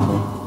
Amen.